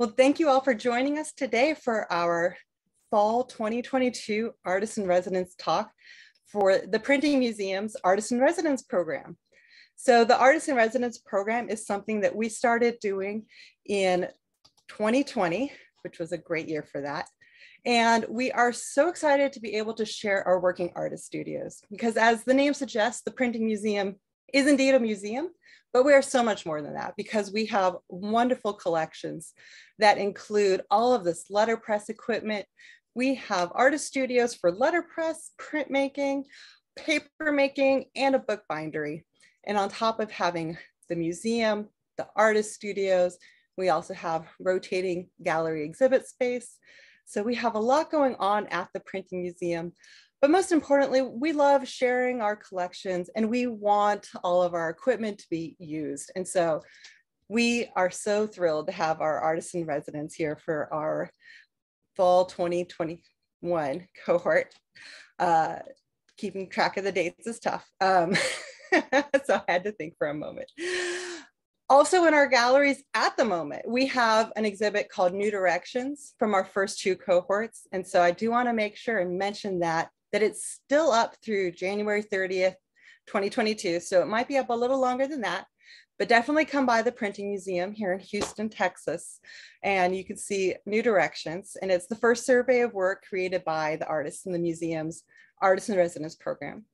Well, thank you all for joining us today for our Fall 2022 Artist in Residence talk for the Printing Museum's Artist in Residence program. So the Artist in Residence program is something that we started doing in 2020, which was a great year for that. And we are so excited to be able to share our working artist studios because as the name suggests, the Printing Museum is indeed a museum, but we are so much more than that because we have wonderful collections that include all of this letterpress equipment. We have artist studios for letterpress, printmaking, papermaking, and a book bindery. And on top of having the museum, the artist studios, we also have rotating gallery exhibit space. So we have a lot going on at the Printing Museum. But most importantly, we love sharing our collections and we want all of our equipment to be used. And so we are so thrilled to have our artisan residents here for our fall 2021 cohort. Uh, keeping track of the dates is tough. Um, so I had to think for a moment. Also in our galleries at the moment, we have an exhibit called New Directions from our first two cohorts. And so I do wanna make sure and mention that that it's still up through January 30th, 2022. So it might be up a little longer than that, but definitely come by the Printing Museum here in Houston, Texas, and you can see New Directions. And it's the first survey of work created by the artists in the museum's Artist in Residence program.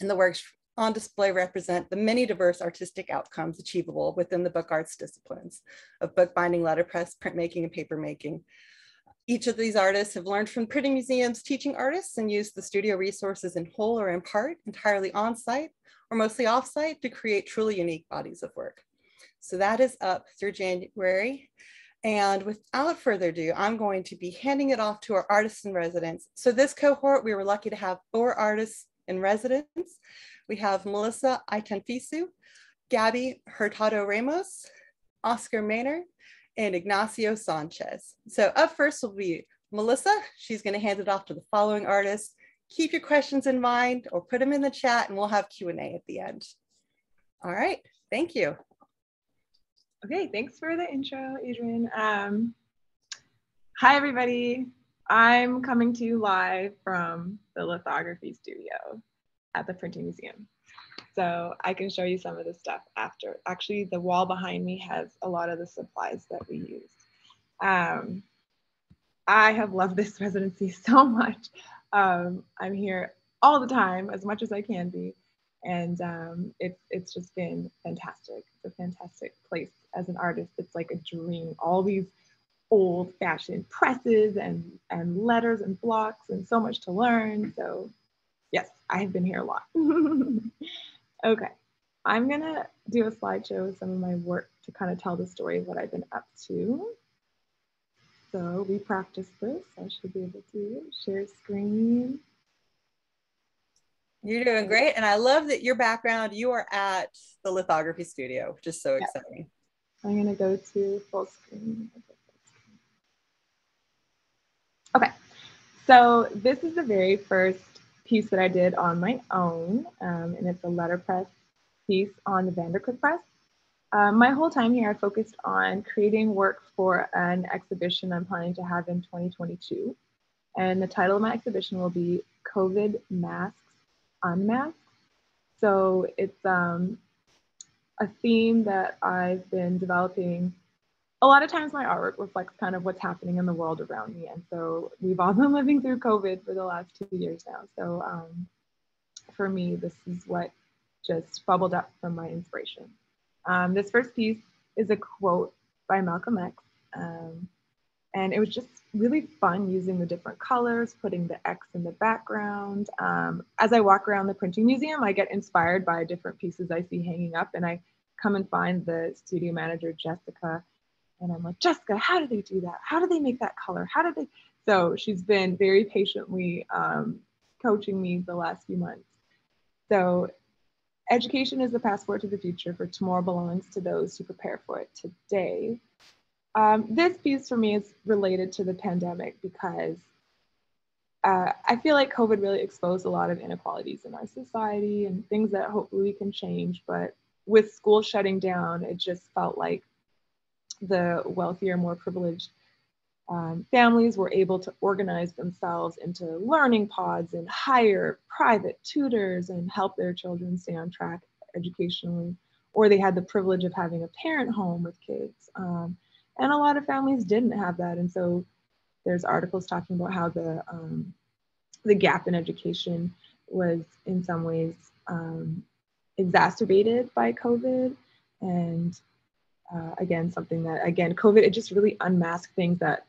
And the works on display represent the many diverse artistic outcomes achievable within the book arts disciplines of bookbinding, letterpress, printmaking, and papermaking. Each of these artists have learned from printing museums teaching artists and used the studio resources in whole or in part, entirely on site or mostly off site to create truly unique bodies of work. So that is up through January. And without further ado, I'm going to be handing it off to our artists in residence. So this cohort, we were lucky to have four artists in residence. We have Melissa Aytenfisu, Gaby Hurtado Ramos, Oscar Maynard, and Ignacio Sanchez. So up first will be Melissa. She's going to hand it off to the following artists. Keep your questions in mind or put them in the chat and we'll have Q&A at the end. All right, thank you. Okay, thanks for the intro, Adrian. Um, hi, everybody. I'm coming to you live from the lithography studio at the Printing Museum. So I can show you some of the stuff after. Actually, the wall behind me has a lot of the supplies that we use. Um, I have loved this residency so much. Um, I'm here all the time, as much as I can be. And um, it's, it's just been fantastic. It's a fantastic place as an artist. It's like a dream. All these old fashioned presses and, and letters and blocks and so much to learn. So yes, I have been here a lot. Okay, I'm gonna do a slideshow with some of my work to kind of tell the story of what I've been up to. So we practiced this. I should be able to share screen. You're doing great. And I love that your background, you are at the lithography studio, which is so exciting. I'm gonna go to full screen. Okay, so this is the very first piece that I did on my own, um, and it's a letterpress piece on the Vandercook Press. Um, my whole time here, I focused on creating work for an exhibition I'm planning to have in 2022. And the title of my exhibition will be COVID Masks Unmasked. So it's um, a theme that I've been developing a lot of times my artwork reflects kind of what's happening in the world around me. And so we've all been living through COVID for the last two years now. So um, for me, this is what just bubbled up from my inspiration. Um, this first piece is a quote by Malcolm X. Um, and it was just really fun using the different colors, putting the X in the background. Um, as I walk around the printing museum, I get inspired by different pieces I see hanging up and I come and find the studio manager, Jessica, and I'm like, Jessica, how do they do that? How do they make that color? How did they? So she's been very patiently um, coaching me the last few months. So education is the passport to the future, for tomorrow belongs to those who prepare for it today. Um, this piece for me is related to the pandemic because uh, I feel like COVID really exposed a lot of inequalities in our society and things that hopefully we can change. But with school shutting down, it just felt like the wealthier, more privileged um, families were able to organize themselves into learning pods and hire private tutors and help their children stay on track educationally. Or they had the privilege of having a parent home with kids. Um, and a lot of families didn't have that. And so there's articles talking about how the, um, the gap in education was in some ways um, exacerbated by COVID. And uh, again, something that, again, COVID, it just really unmasked things that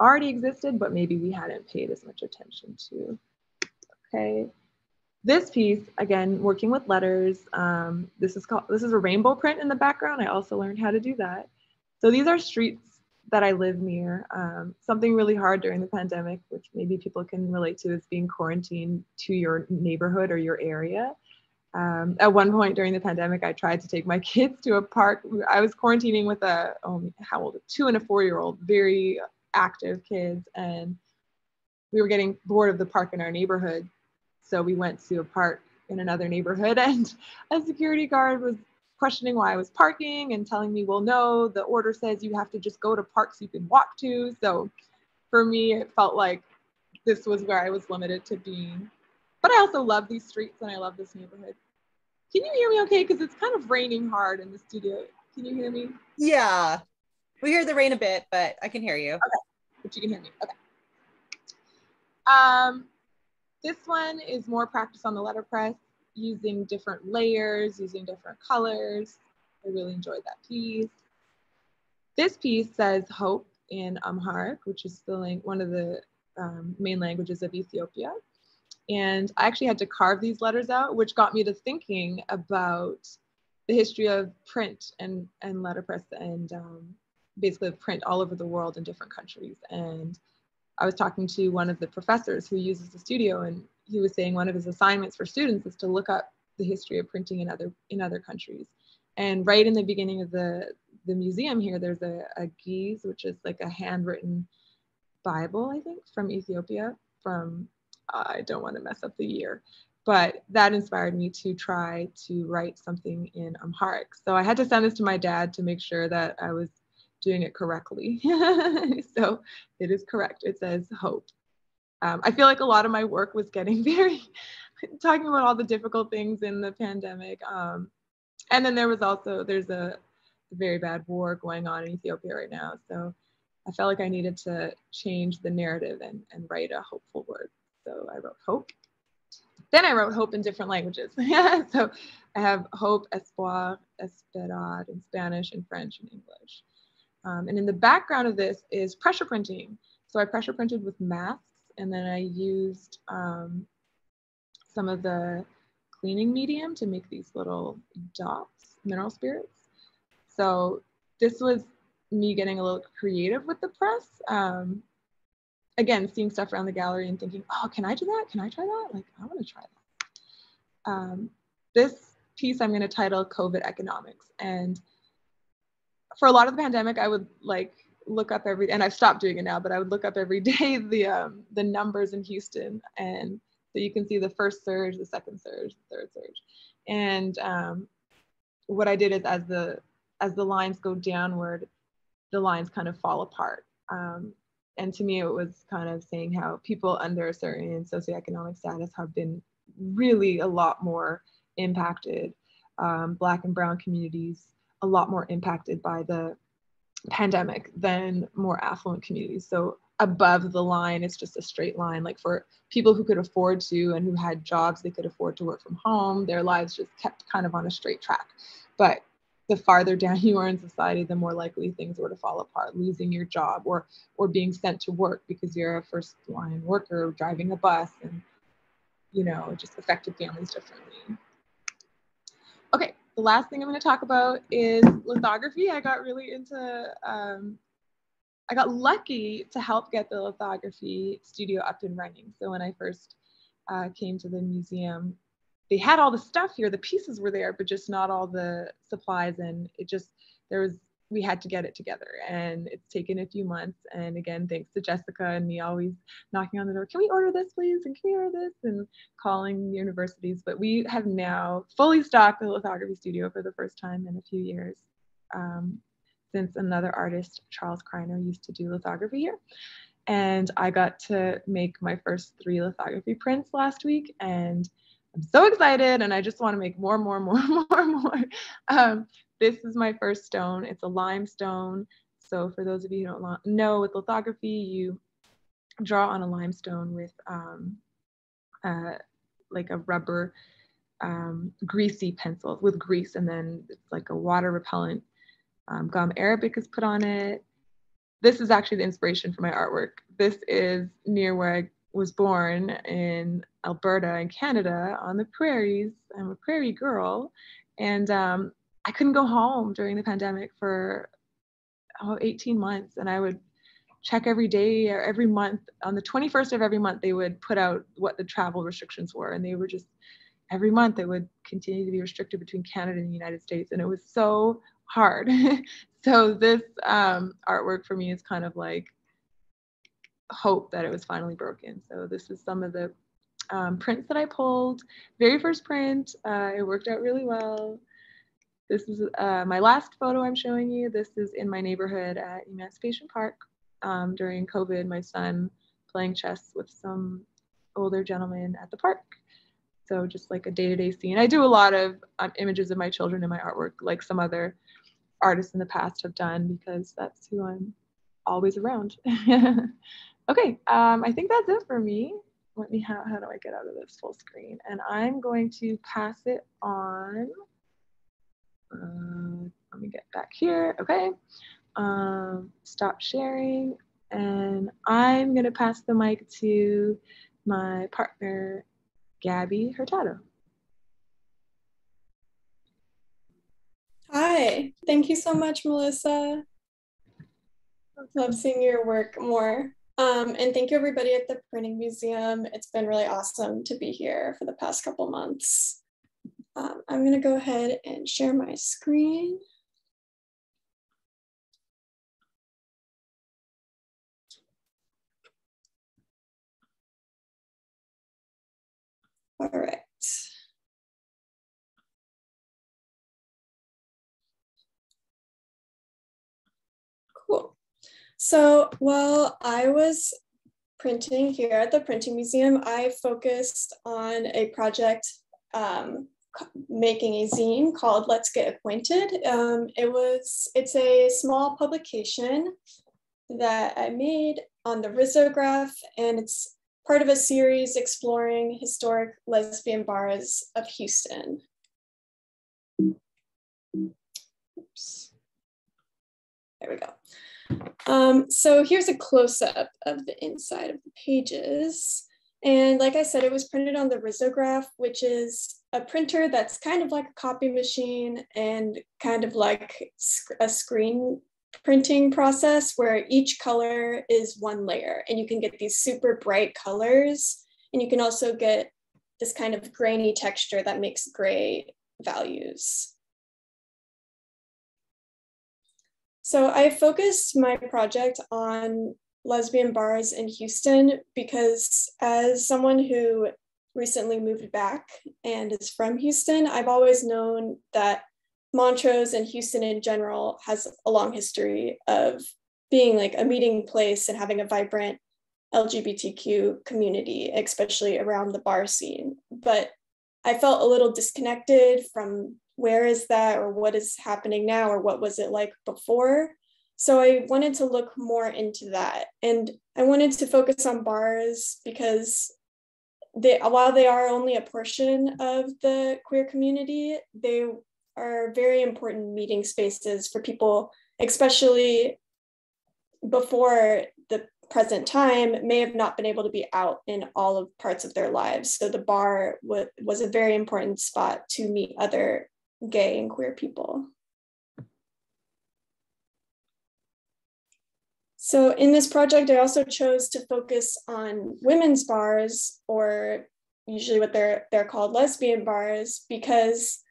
already existed, but maybe we hadn't paid as much attention to. Okay. This piece, again, working with letters. Um, this is called, this is a rainbow print in the background. I also learned how to do that. So these are streets that I live near. Um, something really hard during the pandemic, which maybe people can relate to, is being quarantined to your neighborhood or your area. Um, at one point during the pandemic, I tried to take my kids to a park. I was quarantining with a, oh, how old, a two and a four year old, very active kids. And we were getting bored of the park in our neighborhood. So we went to a park in another neighborhood and a security guard was questioning why I was parking and telling me, well, no, the order says you have to just go to parks you can walk to. So for me, it felt like this was where I was limited to being. But I also love these streets and I love this neighborhood. Can you hear me okay? Because it's kind of raining hard in the studio. Can you hear me? Yeah. We hear the rain a bit, but I can hear you. Okay. But you can hear me. Okay. Um, this one is more practice on the letterpress using different layers, using different colors. I really enjoyed that piece. This piece says hope in Amharic, which is the one of the um, main languages of Ethiopia. And I actually had to carve these letters out, which got me to thinking about the history of print and, and letterpress and um, basically print all over the world in different countries. And I was talking to one of the professors who uses the studio, and he was saying one of his assignments for students is to look up the history of printing in other in other countries. And right in the beginning of the the museum here, there's a, a Ge'ez, which is like a handwritten Bible, I think, from Ethiopia. From I don't want to mess up the year, but that inspired me to try to write something in Amharic. So I had to send this to my dad to make sure that I was doing it correctly. so it is correct. It says hope um, I feel like a lot of my work was getting very talking about all the difficult things in the pandemic. Um, and then there was also there's a, very bad war going on in Ethiopia right now. So I felt like I needed to change the narrative and, and write a hopeful word. So I wrote hope. Then I wrote hope in different languages. so I have hope, espoir, esperar in Spanish and French and English. Um, and in the background of this is pressure printing. So I pressure printed with masks and then I used um, some of the cleaning medium to make these little dots, mineral spirits. So this was me getting a little creative with the press. Um, again, seeing stuff around the gallery and thinking, oh, can I do that? Can I try that? Like, I want to try that. Um, this piece I'm going to title COVID Economics. And for a lot of the pandemic, I would like look up every and I've stopped doing it now, but I would look up every day the um, the numbers in Houston, and so you can see the first surge, the second surge, the third surge, and um, what I did is as the as the lines go downward, the lines kind of fall apart. Um, and to me, it was kind of saying how people under a certain socioeconomic status have been really a lot more impacted. Um, black and brown communities a lot more impacted by the pandemic than more affluent communities. So above the line, it's just a straight line. Like for people who could afford to and who had jobs, they could afford to work from home. Their lives just kept kind of on a straight track. But the farther down you are in society, the more likely things were to fall apart, losing your job or or being sent to work because you're a first line worker driving a bus and you know, just affected families differently. Okay, the last thing I'm going to talk about is lithography. I got really into, um, I got lucky to help get the lithography studio up and running. So when I first uh, came to the museum, they had all the stuff here, the pieces were there, but just not all the supplies. And it just, there was we had to get it together and it's taken a few months and again thanks to jessica and me always knocking on the door can we order this please and can we order this and calling universities but we have now fully stocked the lithography studio for the first time in a few years um, since another artist, Charles Kreiner, used to do lithography here. And I got to make my first three lithography prints last week. And I'm so excited and I just want to make more, more, more, more, more. Um, this is my first stone. It's a limestone. So for those of you who don't know, with lithography, you draw on a limestone with um, uh, like a rubber um, greasy pencil with grease and then it's like a water repellent um, gum arabic is put on it this is actually the inspiration for my artwork this is near where i was born in alberta in canada on the prairies. I'm a prairie girl. And um, i couldn't go home during the pandemic for oh, 18 months. And i would check every day or every month. On the 21st of every month they would put out what the travel restrictions were. And they were just every month it would continue to be restricted between canada and the united states. And it was so hard. So this um, artwork for me is kind of like hope that it was finally broken so this is some of the um, prints that i pulled very first print uh, it worked out really well this is uh, my last photo i'm showing you this is in my neighborhood at emancipation park um, during COVID, my son playing chess with some older gentlemen at the park. So just like a day-to-day scene. I do a lot of um, images of my children in my artwork, like some other artists in the past have done, because that's who I'm always around. okay, um, I think that's it for me. Let me, how, how do I get out of this full screen? And I'm going to pass it on. Uh, let me get back here. Okay um, stop sharing. And I'm going to pass the mic to my partner, Gaby Hurtado. Hi, thank you so much, Melissa. Love seeing your work more. Um, and thank you everybody at the Printing Museum. It's been really awesome to be here for the past couple months. Um, I'm gonna go ahead and share my screen. All right. So while I was printing here at the Printing Museum, I focused on a project um, making a zine called Let's Get Acquainted. Um, it was, it's a small publication that I made on the risograph and it's part of a series exploring historic lesbian bars of Houston. Oops. There we go. Um, so here's a close-up of the inside of the pages. And like I said, it was printed on the risograph, which is a printer that's kind of like a copy machine and kind of like a screen printing process where each color is one layer and you can get these super bright colors and you can also get this kind of grainy texture that makes gray values. So I focused my project on lesbian bars in Houston because as someone who recently moved back and is from Houston, I've always known that Montrose and Houston in general has a long history of being like a meeting place and having a vibrant LGBTQ community, especially around the bar scene. But I felt a little disconnected from where is that or what is happening now or what was it like before. So I wanted to look more into that. And I wanted to focus on bars because they while they are only a portion of the queer community, they are very important meeting spaces for people, especially before the present time, may have not been able to be out in all of parts of their lives. So the bar was a very important spot to meet other gay and queer people. So in this project, I also chose to focus on women's bars, or usually what they're they're called lesbian bars, because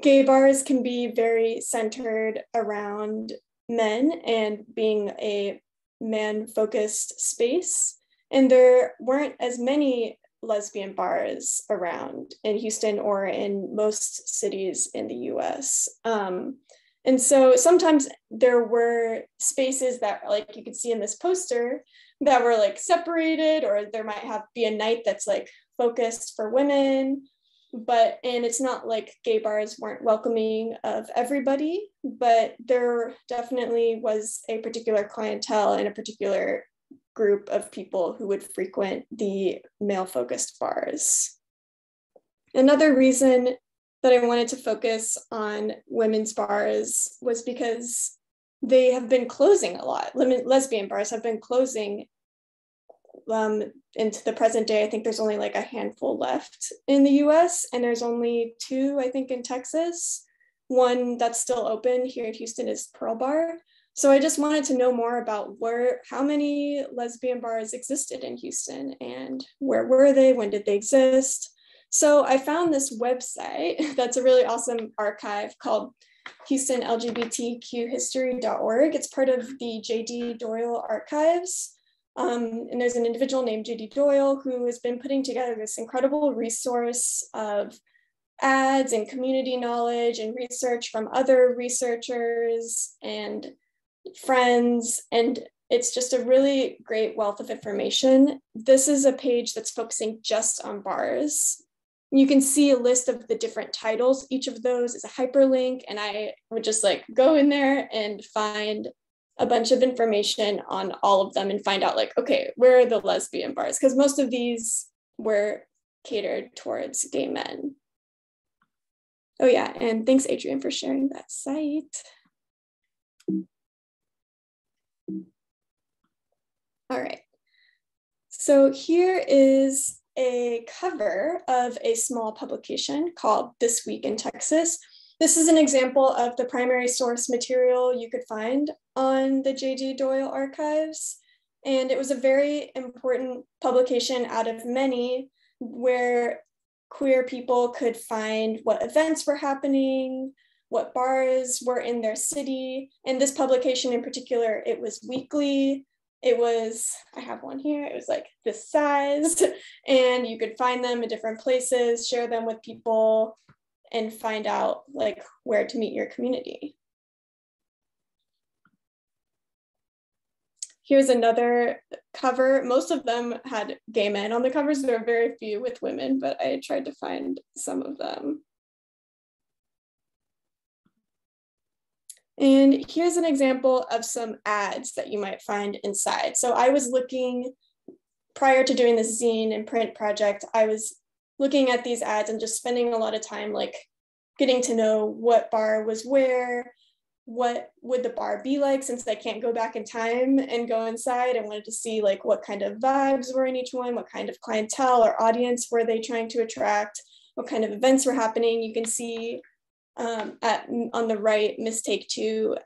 gay bars can be very centered around men and being a man focused space. And there weren't as many lesbian bars around in Houston or in most cities in the US. Um, And so sometimes there were spaces that like you could see in this poster that were like separated or there might have be a night that's like focused for women but and it's not like gay bars weren't welcoming of everybody but there definitely was a particular clientele and a particular group of people who would frequent the male focused bars another reason that i wanted to focus on women's bars was because they have been closing a lot lesbian bars have been closing um, into the present day, I think there's only like a handful left in the US, and there's only two, I think, in Texas. One that's still open here in Houston is Pearl Bar. So I just wanted to know more about where, how many lesbian bars existed in Houston and where were they, when did they exist? So I found this website that's a really awesome archive called HoustonLGBTQHistory.org. It's part of the JD Doyle Archives. Um, and there's an individual named J.D. Doyle who has been putting together this incredible resource of ads and community knowledge and research from other researchers and friends. And it's just a really great wealth of information. This is a page that's focusing just on bars. You can see a list of the different titles. Each of those is a hyperlink, and I would just like go in there and find a bunch of information on all of them and find out like okay where are the lesbian bars because most of these were catered towards gay men oh yeah and thanks adrian for sharing that site all right so here is a cover of a small publication called this week in texas this is an example of the primary source material you could find on the J.D. Doyle archives. And it was a very important publication out of many where queer people could find what events were happening, what bars were in their city. And this publication in particular, it was weekly. It was, I have one here, it was like this size, and you could find them in different places, share them with people, and find out like where to meet your community. Here's another cover. Most of them had gay men on the covers. There are very few with women, but I tried to find some of them. And here's an example of some ads that you might find inside. So I was looking, prior to doing this zine and print project, I was looking at these ads and just spending a lot of time like getting to know what bar was where, what would the bar be like since I can't go back in time and go inside. I wanted to see like what kind of vibes were in each one, what kind of clientele or audience were they trying to attract, what kind of events were happening. You can see um, at on the right, Mistake Two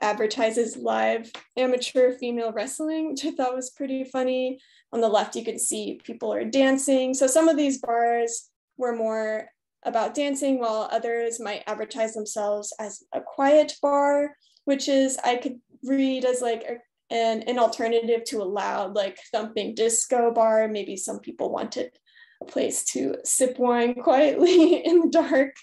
advertises live amateur female wrestling, which I thought was pretty funny. On the left, you can see people are dancing. So some of these bars were more about dancing, while others might advertise themselves as a quiet bar, which is I could read as like a, an, an alternative to a loud, like thumping disco bar. Maybe some people wanted a place to sip wine quietly in the dark.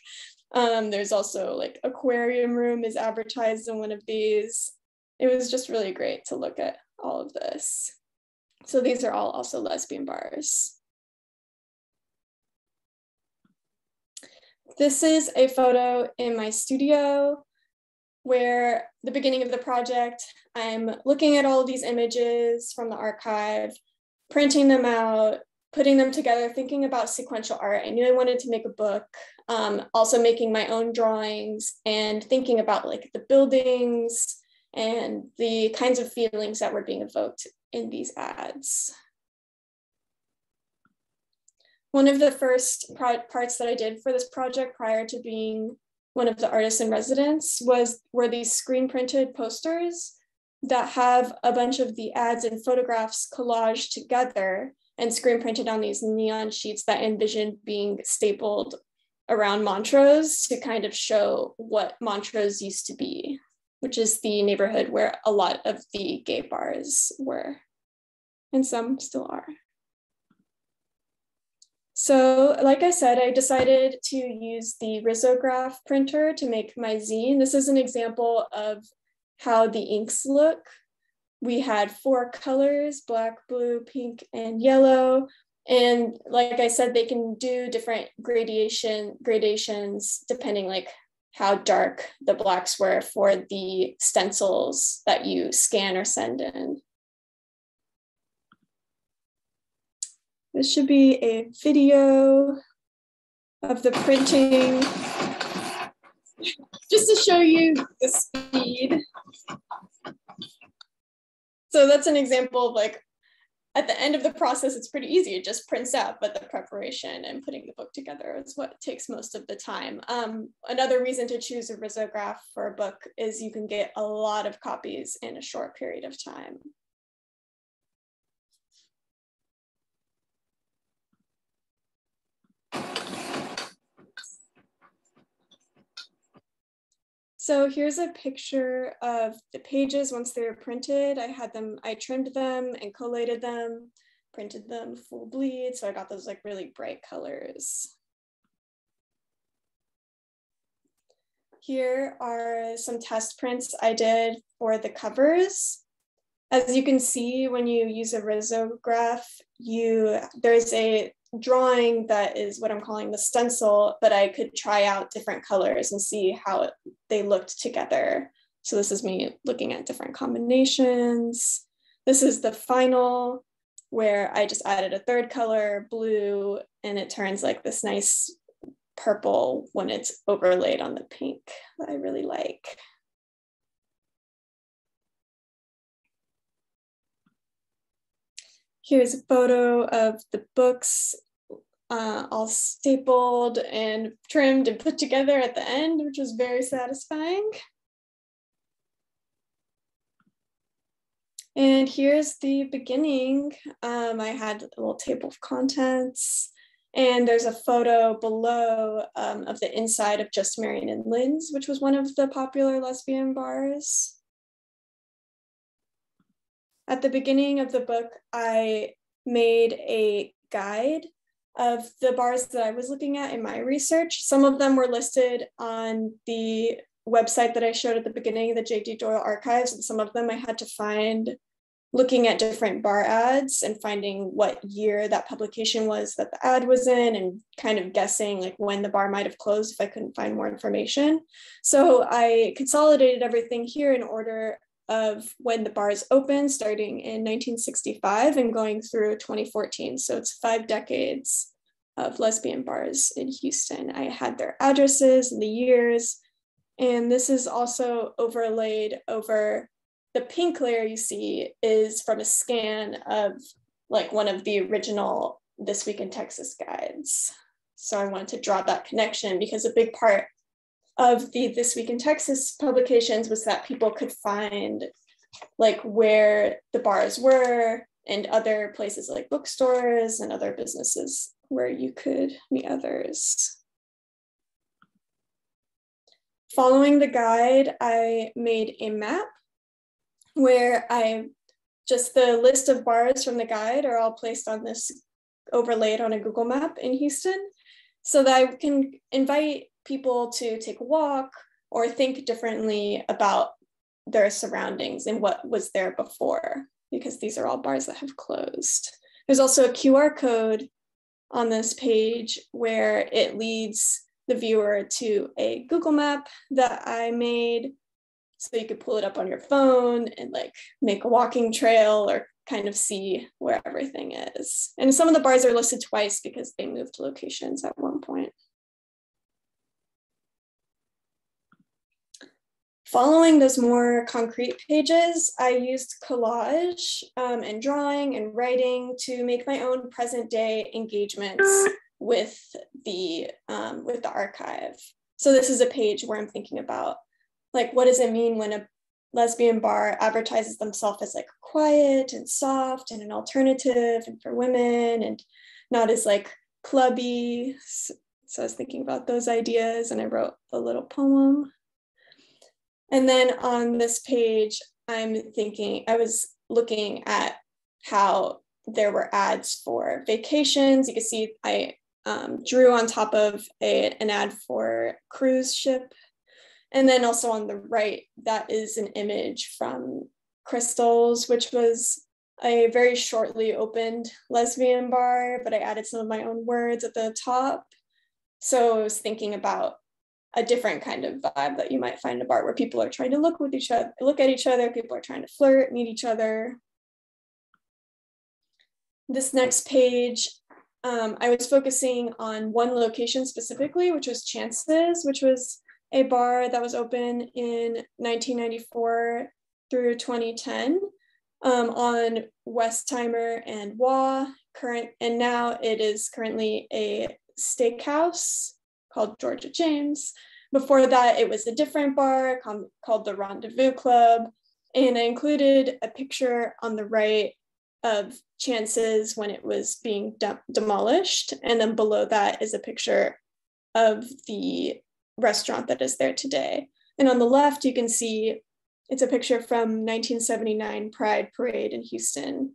Um, there's also like aquarium room is advertised in one of these. It was just really great to look at all of this. So these are all also lesbian bars. This is a photo in my studio where the beginning of the project, I'm looking at all these images from the archive, printing them out, putting them together, thinking about sequential art. I knew I wanted to make a book, um, also making my own drawings and thinking about like the buildings and the kinds of feelings that were being evoked in these ads. One of the first parts that I did for this project prior to being one of the artists in residence was were these screen printed posters that have a bunch of the ads and photographs collaged together and screen printed on these neon sheets that envisioned being stapled around Montrose to kind of show what Montrose used to be, which is the neighborhood where a lot of the gay bars were, and some still are. So like I said, I decided to use the risograph printer to make my zine. This is an example of how the inks look. We had four colors, black, blue, pink, and yellow. And like I said, they can do different gradation gradations depending like how dark the blacks were for the stencils that you scan or send in. This should be a video of the printing just to show you the speed. So that's an example of like at the end of the process, it's pretty easy. It just prints out, but the preparation and putting the book together is what takes most of the time. Um, another reason to choose a risograph for a book is you can get a lot of copies in a short period of time. So here's a picture of the pages once they were printed. I had them, I trimmed them and collated them, printed them full bleed. So I got those like really bright colors. Here are some test prints I did for the covers. As you can see, when you use a risograph, you there's a drawing that is what I'm calling the stencil, but I could try out different colors and see how it, they looked together. So this is me looking at different combinations. This is the final where I just added a third color, blue, and it turns like this nice purple when it's overlaid on the pink that I really like. Here's a photo of the books uh, all stapled and trimmed and put together at the end, which was very satisfying. And here's the beginning. Um, I had a little table of contents, and there's a photo below um, of the inside of Just Marion and Lynn's, which was one of the popular lesbian bars at the beginning of the book, I made a guide of the bars that I was looking at in my research. Some of them were listed on the website that I showed at the beginning of the J.D. Doyle archives, and some of them I had to find looking at different bar ads and finding what year that publication was that the ad was in and kind of guessing like when the bar might have closed if I couldn't find more information. So I consolidated everything here in order of when the bars opened, starting in 1965 and going through 2014. So it's five decades of lesbian bars in Houston. I had their addresses and the years. And this is also overlaid over the pink layer you see is from a scan of like one of the original This Week in Texas guides. So I wanted to draw that connection because a big part of the This Week in Texas publications was that people could find like where the bars were and other places like bookstores and other businesses where you could meet others. Following the guide, I made a map where I just the list of bars from the guide are all placed on this overlaid on a Google map in Houston so that I can invite people to take a walk or think differently about their surroundings and what was there before, because these are all bars that have closed. There's also a QR code on this page where it leads the viewer to a Google map that I made. So you could pull it up on your phone and like make a walking trail or kind of see where everything is. And some of the bars are listed twice because they moved locations at one point. Following those more concrete pages, I used collage um, and drawing and writing to make my own present day engagements with the, um, with the archive. So this is a page where I'm thinking about like, what does it mean when a lesbian bar advertises themselves as like quiet and soft and an alternative and for women and not as like clubby. So, so I was thinking about those ideas and I wrote a little poem and then on this page, I'm thinking, I was looking at how there were ads for vacations. You can see I um, drew on top of a, an ad for cruise ship. And then also on the right, that is an image from Crystals, which was a very shortly opened lesbian bar, but I added some of my own words at the top. So I was thinking about a different kind of vibe that you might find in a bar where people are trying to look with each other, look at each other, people are trying to flirt, meet each other. This next page, um, I was focusing on one location specifically, which was Chances, which was a bar that was open in 1994 through 2010 um, on Westheimer and Waugh. Current and now it is currently a steakhouse called Georgia James. Before that, it was a different bar called the Rendezvous Club, and I included a picture on the right of Chances when it was being de- demolished, and then below that is a picture of the restaurant that is there today. And on the left, you can see it's a picture from 1979 Pride Parade in Houston.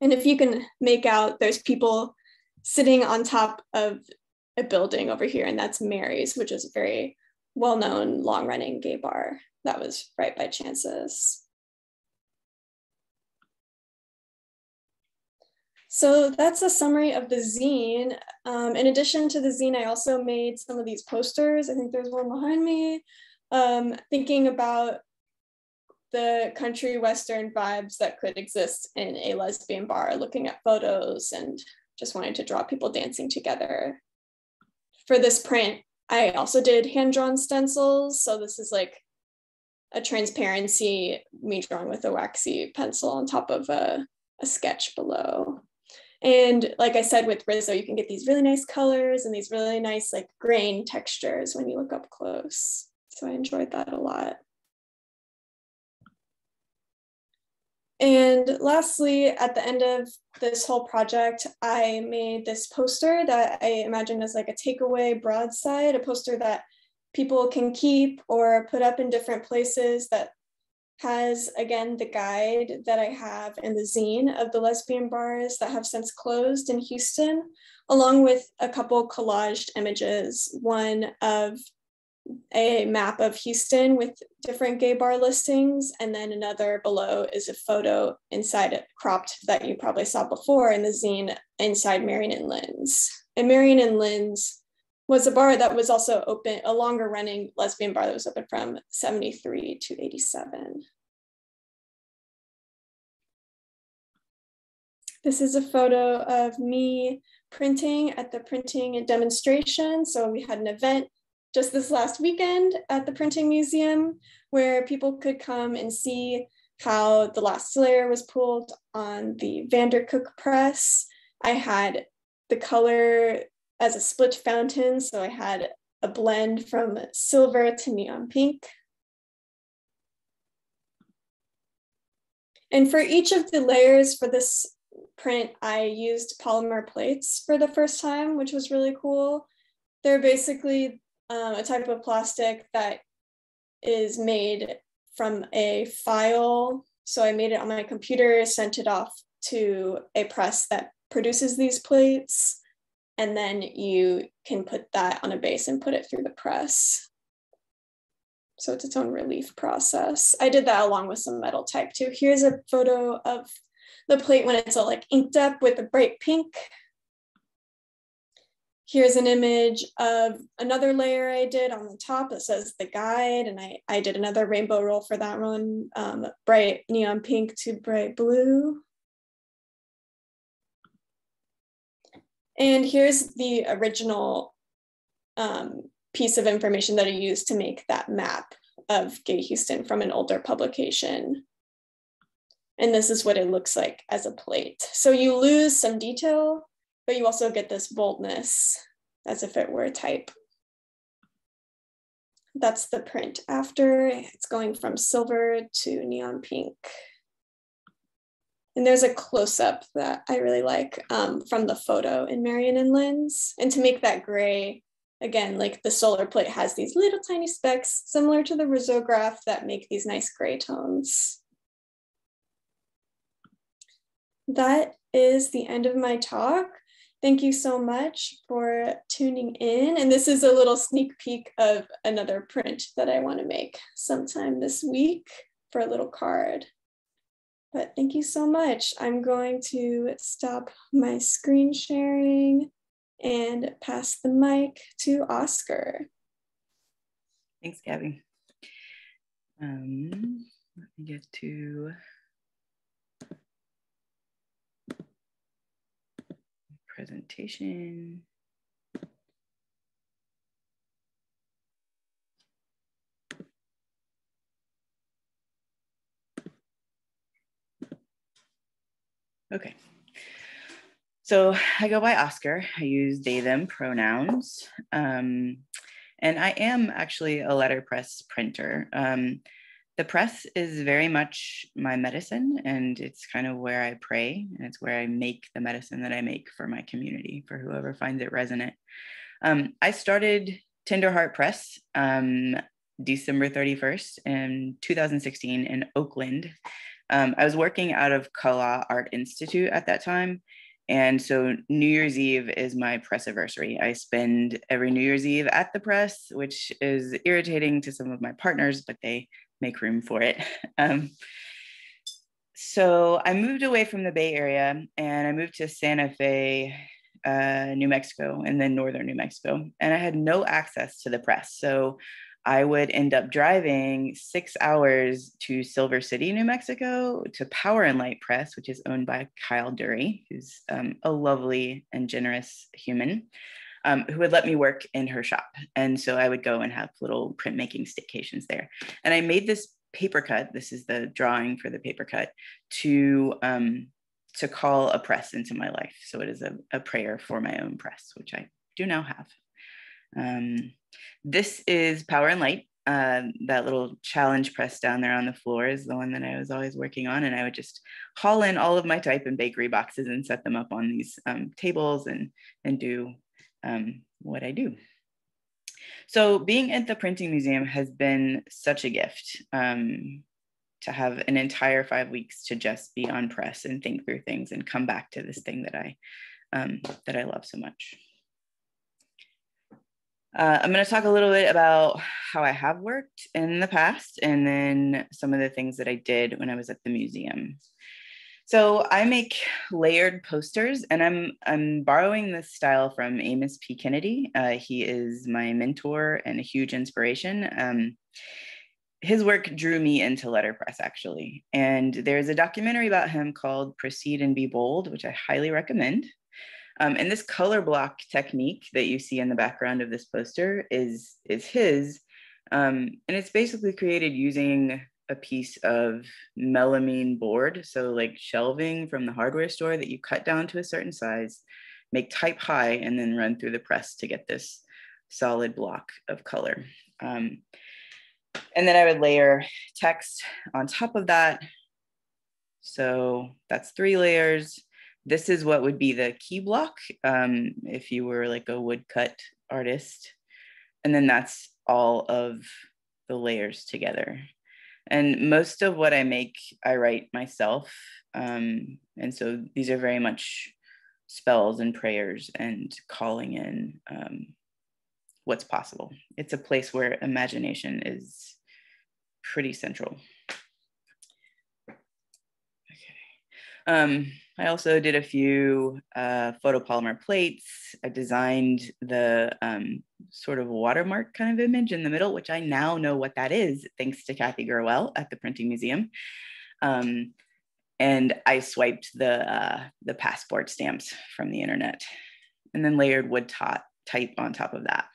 And if you can make out, there's people sitting on top of a building over here, and that's Mary's, which is a very well known long running gay bar that was right by Chances. So that's a summary of the zine. Um, in addition to the zine, I also made some of these posters. I think there's one behind me, um, thinking about the country western vibes that could exist in a lesbian bar, looking at photos and just wanted to draw people dancing together. For this print, I also did hand-drawn stencils. So this is like a transparency, me drawing with a waxy pencil on top of a, a sketch below. And like I said with Riso, you can get these really nice colors and these really nice like grain textures when you look up close. So I enjoyed that a lot. And lastly, at the end of this whole project, I made this poster that I imagine as like a takeaway broadside, a poster that people can keep or put up in different places that has again the guide that I have and the zine of the lesbian bars that have since closed in Houston, along with a couple collaged images, one of a map of Houston with different gay bar listings. And then another below is a photo inside it, cropped that you probably saw before in the zine inside Marion and Lynn's. And Marion and Lynn's was a bar that was also open, a longer running lesbian bar that was open from 73 to 87. This is a photo of me printing at the printing demonstration. So we had an event just this last weekend at the Printing Museum where people could come and see how the last layer was pulled on the Vandercook press. I had the color as a split fountain, so I had a blend from silver to neon pink. And for each of the layers for this print, I used polymer plates for the first time, which was really cool. They're basically um, a type of plastic that is made from a file. So I made it on my computer, sent it off to a press that produces these plates, and then you can put that on a base and put it through the press. So it's its own relief process. I did that along with some metal type too. Here's a photo of the plate when it's all like inked up with a bright pink here's an image of another layer I did on the top that says the guide. And I, I did another rainbow roll for that one, um, bright neon pink to bright blue. And here's the original um, piece of information that I used to make that map of Gay Houston from an older publication. And this is what it looks like as a plate. So you lose some detail but you also get this boldness as if it were a type. That's the print after. It's going from silver to neon pink. And there's a close up that I really like um, from the photo in Marion and Lynn's. And to make that gray, again, like the solar plate has these little tiny specks similar to the risograph that make these nice gray tones. That is the end of my talk. Thank you so much for tuning in. And this is a little sneak peek of another print that I want to make sometime this week for a little card. But thank you so much. I'm going to stop my screen sharing and pass the mic to Oscar. Thanks, Gaby. Um, let me get to presentation. Okay. So I go by Oscar. I use they, them pronouns. Um, and I am actually a letterpress printer. Um, the press is very much my medicine, and it's kind of where I pray, and it's where I make the medicine that I make for my community, for whoever finds it resonant. Um, I started Tender Heart Press um, December 31st in 2016 in Oakland. Um, I was working out of Kala Art Institute at that time. And so New Year's Eve is my press anniversary. I spend every New Year's Eve at the press, which is irritating to some of my partners, but they make room for it. Um, so I moved away from the Bay Area and I moved to Santa Fe, uh, New Mexico, and then northern New Mexico. And I had no access to the press. So I would end up driving six hours to Silver City, New Mexico, to Power and Light Press, which is owned by Kyle Durrie, who's um, a lovely and generous human, um, who would let me work in her shop. And so I would go and have little printmaking staycations there. And I made this paper cut. This is the drawing for the paper cut to um, to call a press into my life. So it is a, a prayer for my own press, which I do now have. Um, this is Power and Light. Uh, that little challenge press down there on the floor is the one that I was always working on. And I would just haul in all of my type and bakery boxes and set them up on these um, tables and, and do um, what I do. So being at the printing museum has been such a gift um, to have an entire five weeks to just be on press and think through things and come back to this thing that I um, that I love so much. Uh, I'm going to talk a little bit about how I have worked in the past and then some of the things that I did when I was at the museum. So I make layered posters and I'm I'm borrowing this style from Amos P. Kennedy. Uh, he is my mentor and a huge inspiration. Um, his work drew me into letterpress actually. And there's a documentary about him called Proceed and Be Bold, which I highly recommend. Um, and this color block technique that you see in the background of this poster is, is his. Um, and it's basically created using a piece of melamine board. So like shelving from the hardware store that you cut down to a certain size, make type high, and then run through the press to get this solid block of color. Um, and then I would layer text on top of that. So that's three layers this is what would be the key block um, if you were like a woodcut artist. And then that's all of the layers together. And most of what I make, I write myself. Um, and so these are very much spells and prayers and calling in um, what's possible. It's a place where imagination is pretty central. Okay. Um, I also did a few uh, photopolymer plates. I designed the um, sort of watermark kind of image in the middle, which I now know what that is, thanks to Kathy Gerwell at the Printing Museum. Um, and I swiped the, uh, the passport stamps from the internet and then layered wood type on top of that.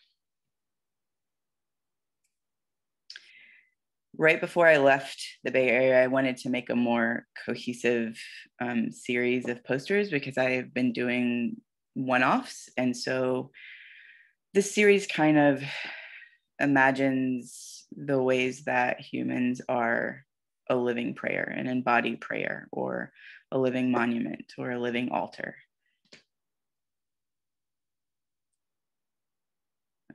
Right before I left the Bay Area, I wanted to make a more cohesive um, series of posters because I've been doing one offs. And so this series kind of imagines the ways that humans are a living prayer, an embodied prayer, or a living monument, or a living altar.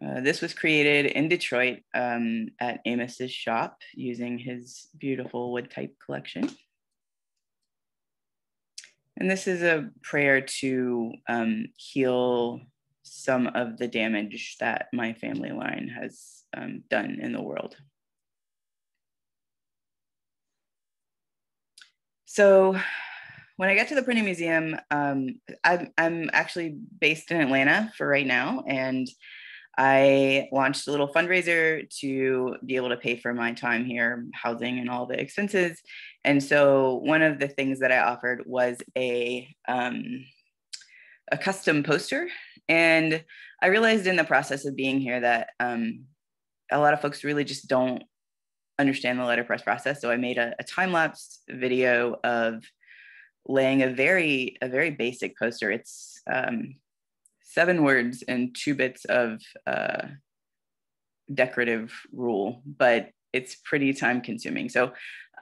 Uh, this was created in Detroit um, at Amos's shop using his beautiful wood type collection. And this is a prayer to um, heal some of the damage that my family line has um, done in the world. So when I get to the printing museum, um, I'm, I'm actually based in Atlanta for right now, and I launched a little fundraiser to be able to pay for my time here, housing, and all the expenses. And so one of the things that I offered was a um, a custom poster. And I realized in the process of being here that um, a lot of folks really just don't understand the letterpress process. So I made a, a time lapse video of laying a very a very basic poster. It's um, seven words and two bits of uh, decorative rule, but it's pretty time consuming. So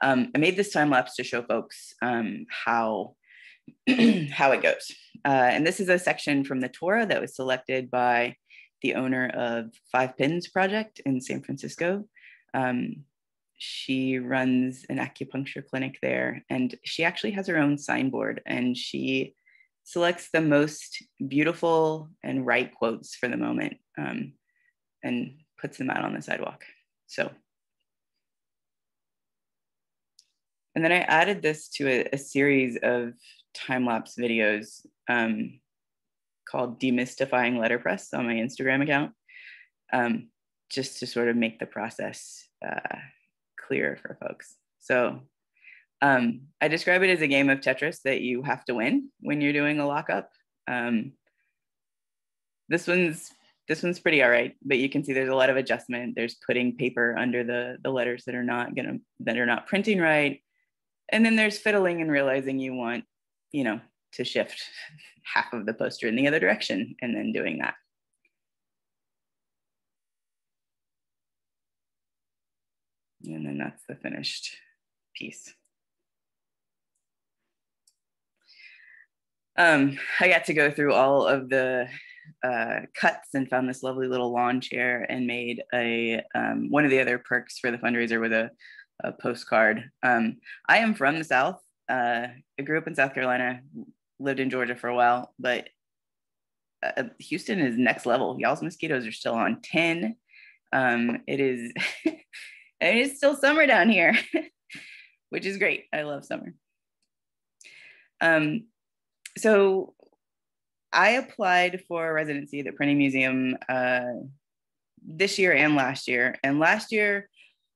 um, I made this time lapse to show folks um, how how it goes. Uh, and this is a section from the Torah that was selected by the owner of Five Pins Project in San Francisco. Um, she runs an acupuncture clinic there, and she actually has her own signboard, and she selects the most beautiful and right quotes for the moment um, and puts them out on the sidewalk. So, and then I added this to a, a series of time lapse videos um, called Demystifying Letterpress on my Instagram account, um, just to sort of make the process uh, clearer for folks. So um, I describe it as a game of Tetris that you have to win when you're doing a lockup. Um, this one's this one's pretty all right, but you can see there's a lot of adjustment. There's putting paper under the the letters that are not gonna that are not printing right, and then there's fiddling and realizing you want, you know, to shift half of the poster in the other direction, and then doing that. And then that's the finished piece. Um, I got to go through all of the uh, cuts and found this lovely little lawn chair and made a um, one of the other perks for the fundraiser with a, a postcard. Um, I am from the South. Uh, I grew up in South Carolina, lived in Georgia for a while, but uh, Houston is next level. Y'all's mosquitoes are still on 10. Um, it is, it is still summer down here, which is great. I love summer. Um, so I applied for a residency at the Printing Museum uh, this year and last year. And last year,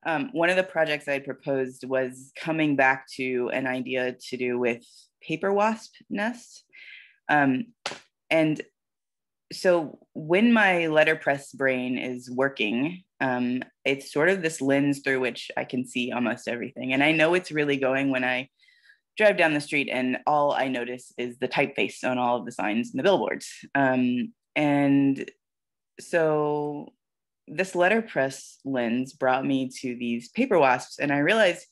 um, one of the projects I proposed was coming back to an idea to do with paper wasp nests. Um, and so when my letterpress brain is working, um, it's sort of this lens through which I can see almost everything. And I know it's really going when I drive down the street and all I notice is the typeface on all of the signs and the billboards. Um, and so this letterpress lens brought me to these paper wasps, and I realized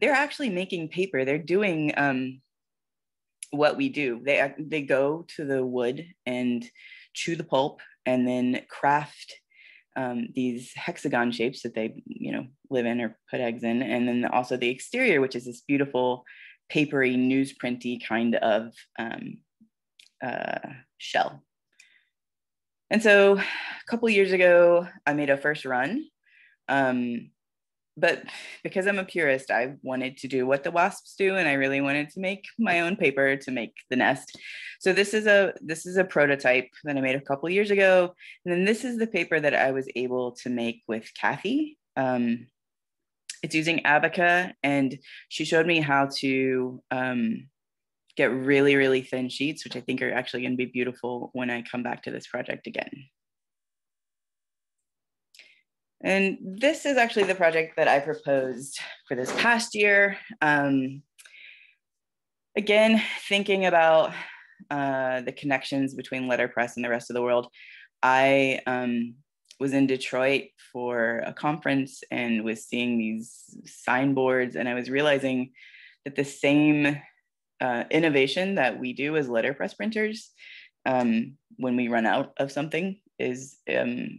they're actually making paper. They're doing um, what we do. They they go to the wood and chew the pulp, and then craft um, these hexagon shapes that they you know live in or put eggs in, and then also the exterior, which is this beautiful papery, newsprinty kind of um, uh, shell. And so a couple years ago, I made a first run. Um, but because I'm a purist, I wanted to do what the wasps do, and I really wanted to make my own paper to make the nest. So this is a this is a prototype that I made a couple years ago, and then this is the paper that I was able to make with Kathy. Um, it's using Abaca, and she showed me how to um, get really, really thin sheets, which I think are actually going to be beautiful when I come back to this project again. And this is actually the project that I proposed for this past year. Um, again, thinking about uh, the connections between letterpress and the rest of the world, I um, was in Detroit for a conference and was seeing these signboards, and I was realizing that the same uh, innovation that we do as letterpress printers um, when we run out of something is um,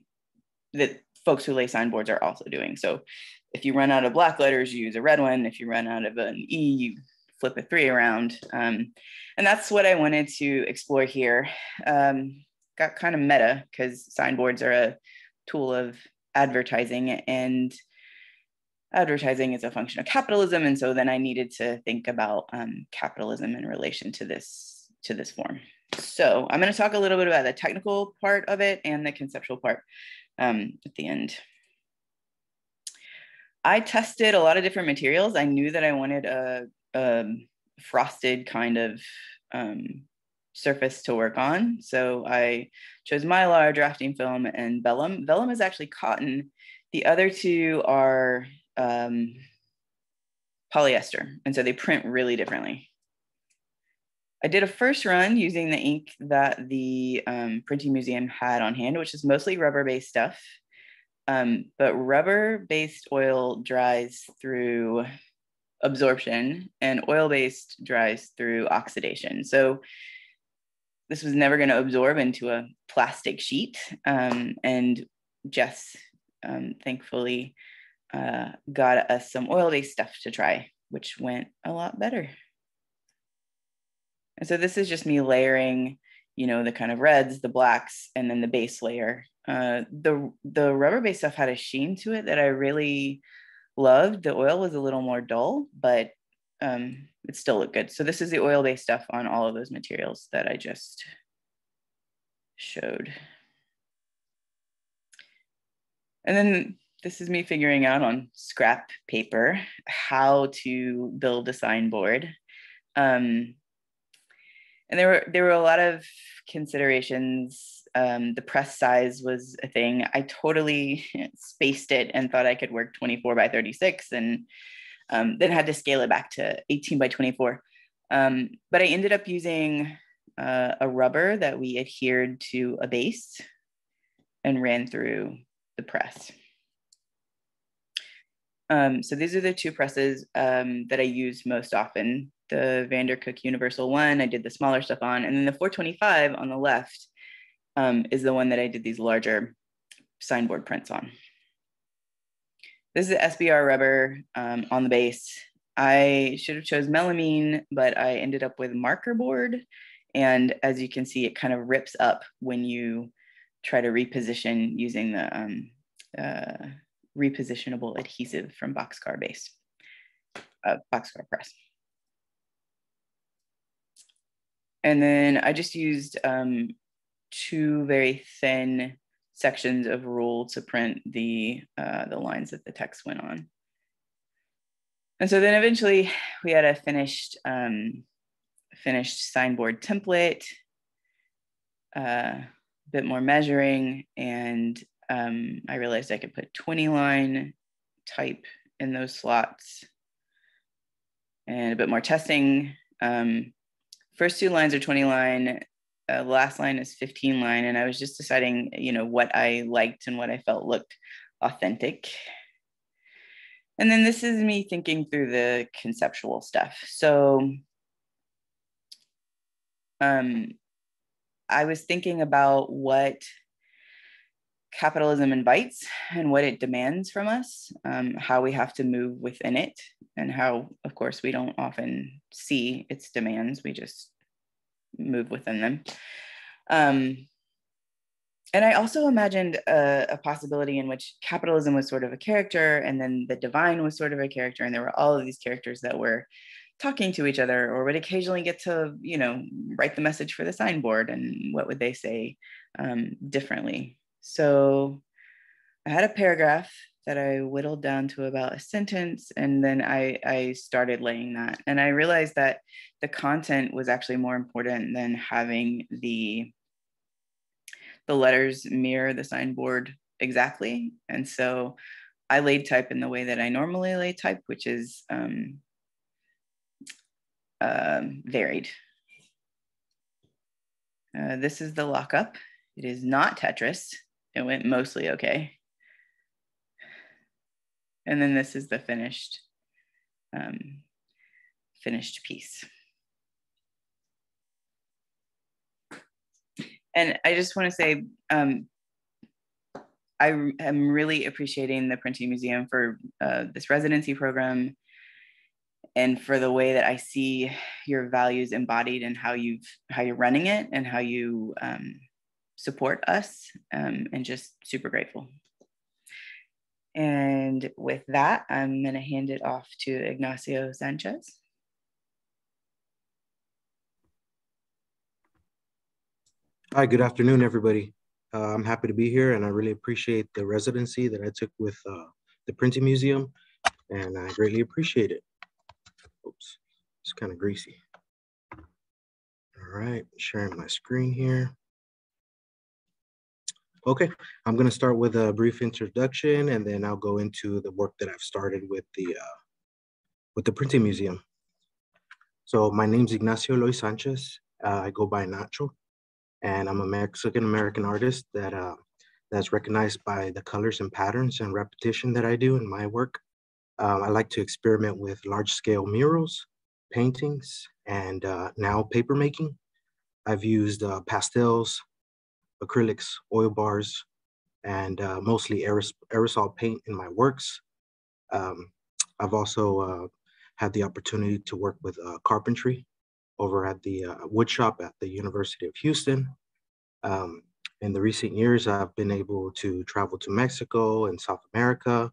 that folks who lay signboards are also doing. So if you run out of black letters, you use a red one. If you run out of an E, you flip a three around. Um, and that's what I wanted to explore here. Um, got kind of meta because signboards are a tool of advertising and advertising is a function of capitalism. And so then I needed to think about um, capitalism in relation to this, to this form. So I'm gonna talk a little bit about the technical part of it and the conceptual part um, at the end. I tested a lot of different materials. I knew that I wanted a, a frosted kind of um, surface to work on. So I chose mylar, drafting film, and vellum. Vellum is actually cotton. The other two are um, polyester, and so they print really differently. I did a first run using the ink that the um, printing museum had on hand, which is mostly rubber-based stuff. Um, but rubber-based oil dries through absorption and oil-based dries through oxidation. So this was never going to absorb into a plastic sheet. Um, and Jess, um, thankfully, uh, got us some oil-based stuff to try, which went a lot better. And so this is just me layering, you know, the kind of reds, the blacks, and then the base layer. Uh, the the rubber base stuff had a sheen to it that I really loved. The oil was a little more dull, but um, it still looked good. So this is the oil-based stuff on all of those materials that I just showed. And then this is me figuring out on scrap paper how to build a signboard. Um, and there were there were a lot of considerations. Um, the press size was a thing. I totally spaced it and thought I could work 24 by 36 and um, then had to scale it back to 18 by 24. Um, but I ended up using uh, a rubber that we adhered to a base and ran through the press. Um, so these are the two presses um, that I use most often. The Vandercook Universal one, I did the smaller stuff on, and then the 425 on the left um, is the one that I did these larger signboard prints on. This is SBR rubber um, on the base. I should have chose melamine, but I ended up with marker board. And as you can see, it kind of rips up when you try to reposition using the um, uh, repositionable adhesive from Boxcar Base, uh, Boxcar Press. And then I just used um, two very thin sections of rule to print the, uh, the lines that the text went on. And so then eventually we had a finished, um, finished signboard template, uh, a bit more measuring, and um, I realized I could put 20 line type in those slots and a bit more testing. Um, first two lines are 20 line, uh, last line is 15 line. And I was just deciding, you know, what I liked and what I felt looked authentic. And then this is me thinking through the conceptual stuff. So um, I was thinking about what capitalism invites and what it demands from us, um, how we have to move within it, and how, of course, we don't often see its demands, we just move within them. Um, and I also imagined a, a, possibility in which capitalism was sort of a character, and then the divine was sort of a character, and there were all of these characters that were talking to each other or would occasionally get to you know write the message for the signboard and what would they say um, differently so I had a paragraph that I whittled down to about a sentence, and then I, I started laying that. And I realized that the content was actually more important than having the the letters mirror the signboard exactly. And so I laid type in the way that I normally lay type, which is um, uh, varied. Uh, this is the lockup. It is not Tetris it went mostly okay. And then this is the finished, um, finished piece. And I just want to say, um, I am really appreciating the Printing Museum for uh, this residency program and for the way that I see your values embodied and how you've how you're running it and how you um, support us um, and just super grateful. And with that, I'm going to hand it off to Ignacio Sanchez. Hi, good afternoon, everybody. Uh, I'm happy to be here and I really appreciate the residency that I took with uh, the Printing Museum and I greatly appreciate it. Oops, it's kind of greasy. All right, sharing my screen here. Okay, I'm gonna start with a brief introduction and then I'll go into the work that I've started with the uh, with the Printing Museum. So my name's Ignacio Loy Sanchez. Uh, I go by Nacho and I'm a Mexican American artist that uh, that's recognized by the colors and patterns and repetition that I do in my work. Um, I like to experiment with large scale murals, paintings, and uh, now paper making. I've used uh, pastels, acrylics, oil bars, and uh, mostly aeros aerosol paint in my works. Um, I've also uh, had the opportunity to work with uh, carpentry over at the uh, wood shop at the University of Houston. Um, in the recent years, I've been able to travel to Mexico and South America,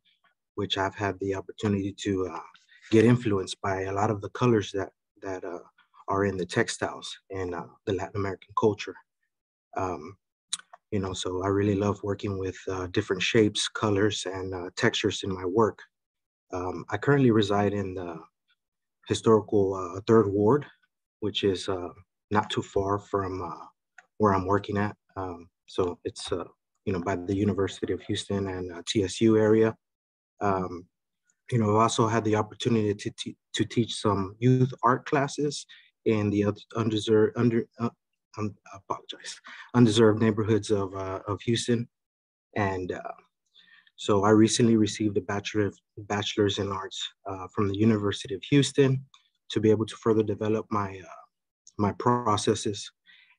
which I've had the opportunity to uh, get influenced by a lot of the colors that, that uh, are in the textiles in uh, the Latin American culture. Um, you know, so I really love working with uh, different shapes, colors, and uh, textures in my work. Um, I currently reside in the historical uh, Third Ward, which is not too far from where I'm working at. Um, so it's, uh, you know, by the University of Houston and uh, TSU area. Um, you know, I've also had the opportunity to, to teach some youth art classes in the undeserved, under, uh, um, I apologize, undeserved neighborhoods of, uh, of Houston. And uh, so I recently received a bachelor of, bachelor's in arts uh, from the University of Houston to be able to further develop my, uh, my processes.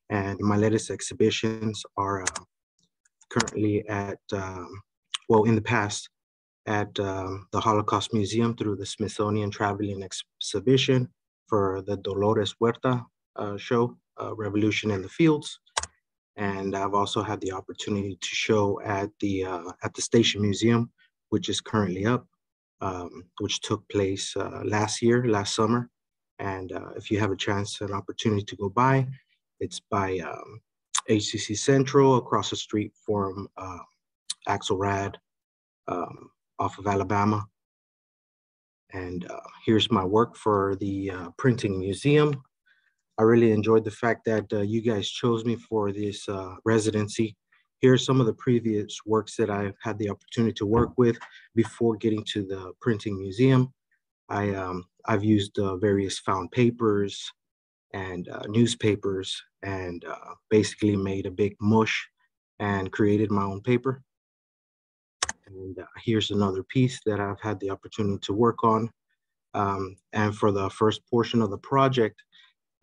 And my latest exhibitions are uh, currently at, um, well, in the past, at um, the Holocaust Museum through the Smithsonian Traveling Exhibition for the Dolores Huerta uh, show, uh, Revolution in the Fields. And I've also had the opportunity to show at the, uh, at the Station Museum, which is currently up, um, which took place uh, last year, last summer. And uh, if you have a chance, an opportunity to go by, it's by um, HCC Central across the street from uh, Axelrad um, off of Alabama. And uh, here's my work for the uh, Printing Museum. I really enjoyed the fact that uh, you guys chose me for this uh, residency. are some of the previous works that I've had the opportunity to work with before getting to the Printing Museum. I, um, I've used uh, various found papers, and uh, newspapers and uh, basically made a big mush and created my own paper. And uh, here's another piece that I've had the opportunity to work on. Um, and for the first portion of the project,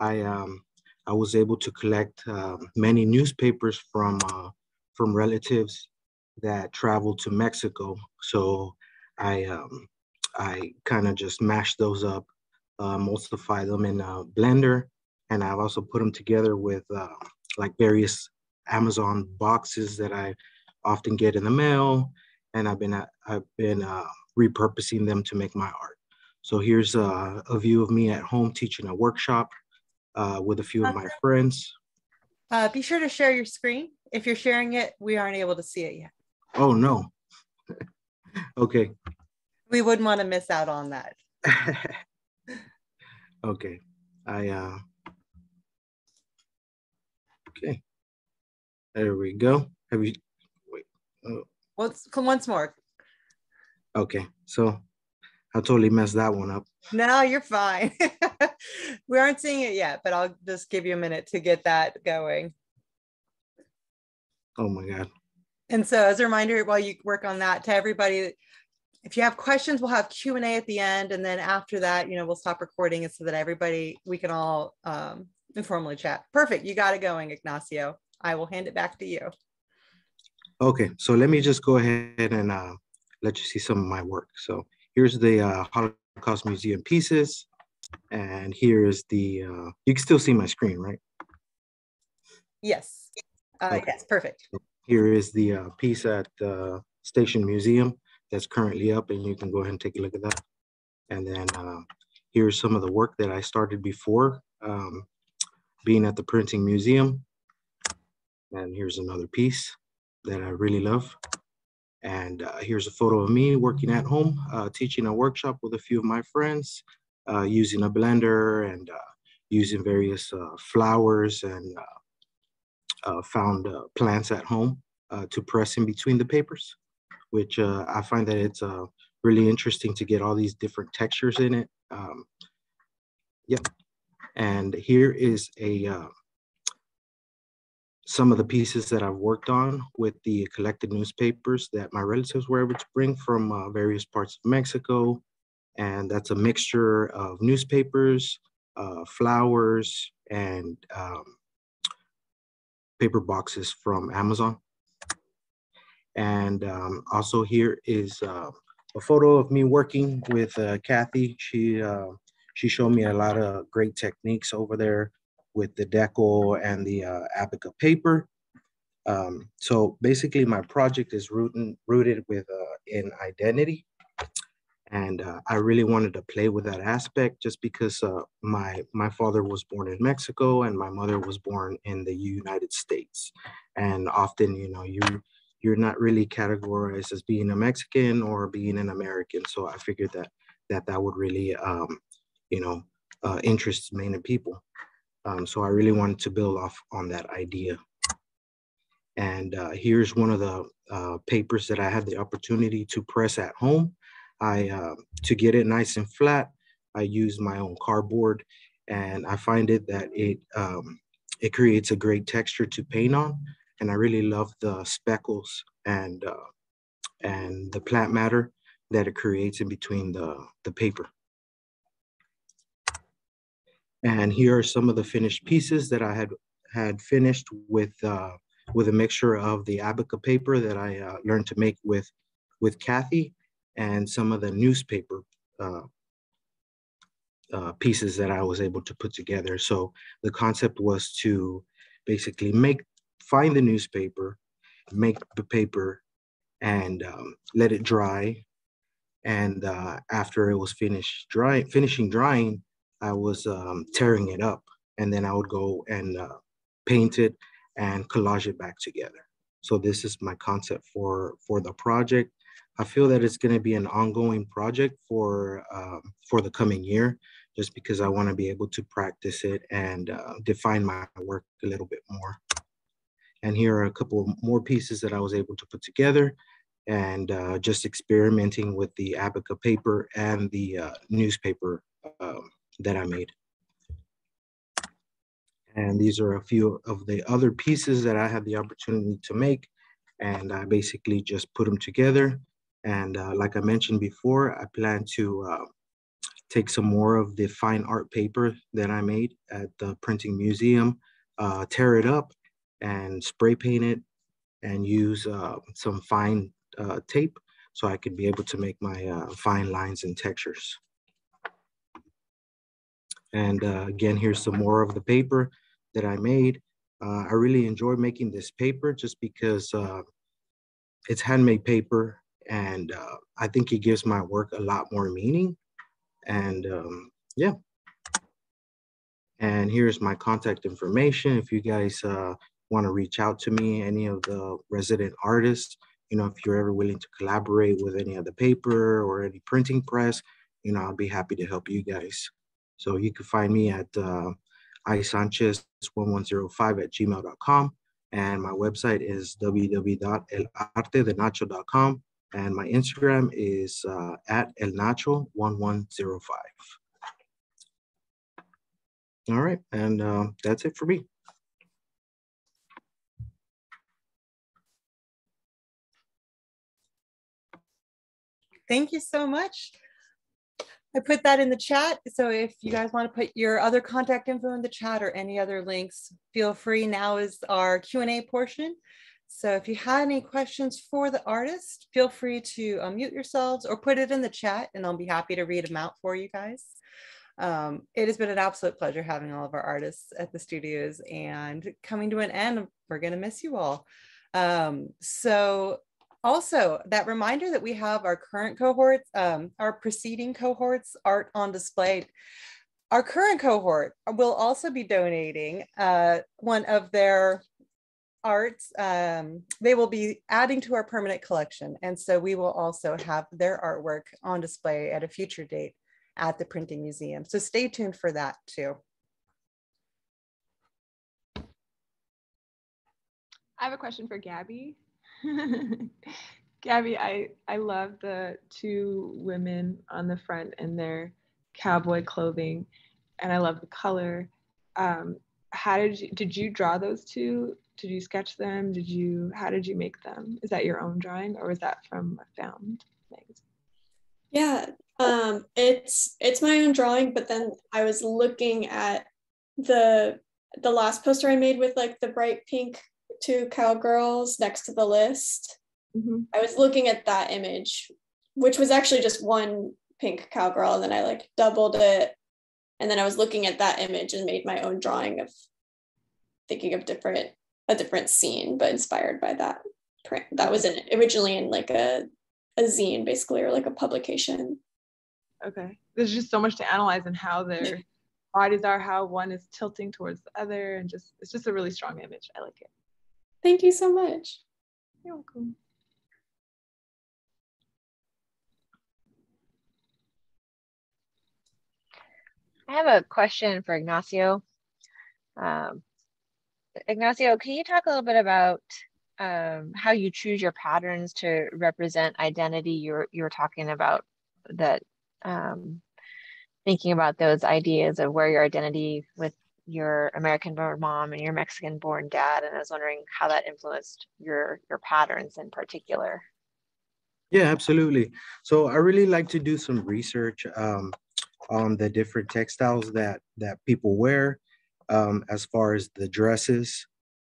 I, um, I was able to collect um, many newspapers from, uh, from relatives that traveled to Mexico. So I, um, I kind of just mashed those up, uh, emulsify them in a blender, and I've also put them together with uh, like various Amazon boxes that I often get in the mail, and I've been uh, I've been uh, repurposing them to make my art. So here's a, a view of me at home teaching a workshop uh, with a few of my friends. Uh, be sure to share your screen. If you're sharing it, we aren't able to see it yet. Oh no. okay. We wouldn't want to miss out on that. okay. I uh Okay. There we go. Have you, wait. Oh. Once, once more. Okay, so I totally messed that one up. No, you're fine. we aren't seeing it yet, but I'll just give you a minute to get that going. Oh my God. And so as a reminder, while you work on that to everybody, if you have questions, we'll have Q&A at the end. And then after that, you know, we'll stop recording it so that everybody, we can all um, informally chat. Perfect. You got it going, Ignacio. I will hand it back to you. Okay, so let me just go ahead and uh, let you see some of my work. So here's the uh, Holocaust Museum pieces. And here is the, uh, you can still see my screen, right? Yes. Uh, Okay. Yes, perfect. Here is the uh, piece at the Station Museum that's currently up and you can go ahead and take a look at that. And then uh, here's some of the work that I started before um, being at the Printing Museum. And here's another piece that I really love. And uh, here's a photo of me working at home, uh, teaching a workshop with a few of my friends, uh, using a blender and uh, using various uh, flowers and uh, found plants at home to press in between the papers, which I find that it's really interesting to get all these different textures in it. Um, yep. And here is a some of the pieces that I've worked on with the collected newspapers that my relatives were able to bring from uh, various parts of Mexico. And that's a mixture of newspapers, uh, flowers, and um, paper boxes from Amazon. And um, also here is uh, a photo of me working with uh, Kathy. She uh, she showed me a lot of great techniques over there with the deco and the uh, Abaca paper. Um, so basically, my project is rooted rooted with uh, in identity, and uh, I really wanted to play with that aspect just because uh, my my father was born in Mexico and my mother was born in the United States, and often you know you you're not really categorized as being a Mexican or being an American. So I figured that that that would really um, you know uh, interest many people. Um, so I really wanted to build off on that idea. And uh, here's one of the uh, papers that I had the opportunity to press at home. I uh, to get it nice and flat, I use my own cardboard, and I find it that it um, it creates a great texture to paint on, and I really love the speckles and uh, and the plant matter that it creates in between the the paper. And here are some of the finished pieces that I had had finished with uh, with a mixture of the Abaca paper that I uh, learned to make with with Kathy and some of the newspaper uh, uh, pieces that I was able to put together. So the concept was to basically make find the newspaper, make the paper, and um, let it dry. And uh, after it was finished drying, finishing drying, I was um, tearing it up, and then I would go and uh, paint it and collage it back together. So this is my concept for for the project. I feel that it's going to be an ongoing project for um, for the coming year, just because I want to be able to practice it and uh, define my work a little bit more. And here are a couple more pieces that I was able to put together and uh, just experimenting with the Abaca paper and the uh, newspaper um, that I made. And these are a few of the other pieces that I had the opportunity to make. And I basically just put them together. And uh, like I mentioned before, I plan to uh, take some more of the fine art paper that I made at the printing museum, uh, tear it up and spray paint it and use uh, some fine uh, tape so I could be able to make my uh, fine lines and textures. And uh, again, here's some more of the paper that I made. Uh, I really enjoy making this paper just because uh, it's handmade paper and uh, I think it gives my work a lot more meaning. And um, yeah. And here's my contact information. If you guys uh, want to reach out to me, any of the resident artists, you know, if you're ever willing to collaborate with any of the paper or any printing press, you know, I'll be happy to help you guys. So you can find me at uh, isanchez1105 at gmail.com. And my website is www.elartedenacho.com. And my Instagram is uh, at elnacho1105. All right, and uh, that's it for me. Thank you so much. I put that in the chat. So if you guys want to put your other contact info in the chat or any other links, feel free. Now is our Q&A portion. So if you had any questions for the artist, feel free to unmute yourselves or put it in the chat and I'll be happy to read them out for you guys. Um, it has been an absolute pleasure having all of our artists at the studios and coming to an end. We're going to miss you all. Um, so also that reminder that we have our current cohorts, um, our preceding cohorts art on display. Our current cohort will also be donating uh, one of their arts. Um, they will be adding to our permanent collection. And so we will also have their artwork on display at a future date at the Printing Museum. So stay tuned for that too. I have a question for Gaby. Gaby, I, I love the two women on the front in their cowboy clothing, and I love the color. Um, how did you did you draw those two? Did you sketch them? Did you how did you make them? Is that your own drawing or was that from a found magazine? Yeah, um, it's it's my own drawing, but then I was looking at the the last poster I made with like the bright pink two cowgirls next to the list. Mm-hmm. I was looking at that image, which was actually just one pink cowgirl, and then I like doubled it, and then I was looking at that image and made my own drawing of thinking of different a different scene, but inspired by that print. That was in originally in like a a zine, basically, or like a publication. Okay. There's just so much to analyze and how their bodies are, how one is tilting towards the other, and just it's just a really strong image. I like it. Thank you so much. You're welcome. I have a question for Ignacio. Um, Ignacio, can you talk a little bit about um, how you choose your patterns to represent identity? You're you were talking about that, um, thinking about those ideas of where your identity with your American born mom and your Mexican born dad. And I was wondering how that influenced your, your patterns in particular. Yeah, absolutely. So I really like to do some research um, on the different textiles that, that people wear um, as far as the dresses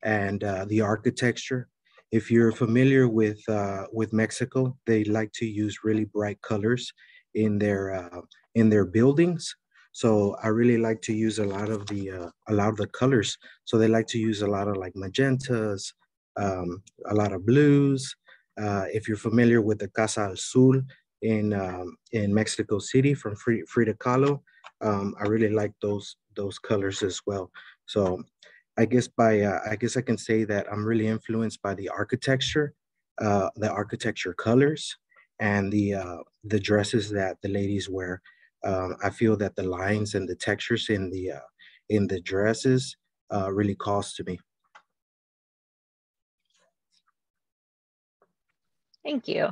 and uh, the architecture. If you're familiar with uh, with Mexico, they like to use really bright colors in their uh, in their buildings. So I really like to use a lot of the uh, a lot of the colors. So they like to use a lot of like magentas, um, a lot of blues. Uh, if you're familiar with the Casa Azul in um, in Mexico City from Frida Kahlo, um, I really like those those colors as well. So I guess by uh, I guess I can say that I'm really influenced by the architecture, uh, the architecture colors, and the uh, the dresses that the ladies wear. Um, I feel that the lines and the textures in the uh, in the dresses uh, really calls to me. Thank you.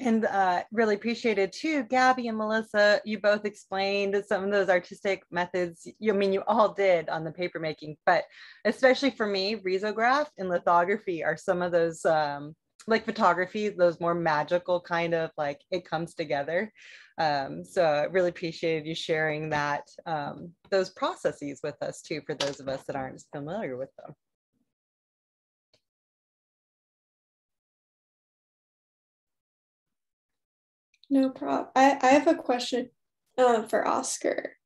And uh, really appreciated too, Gaby and Melissa. You both explained some of those artistic methods. You, I mean, you all did on the paper making, but especially for me, risograph and lithography are some of those um, like photography, those more magical kind of like it comes together. Um, so I really appreciated you sharing that um, those processes with us too, for those of us that aren't familiar with them. No problem. I, I have a question uh, for Oscar.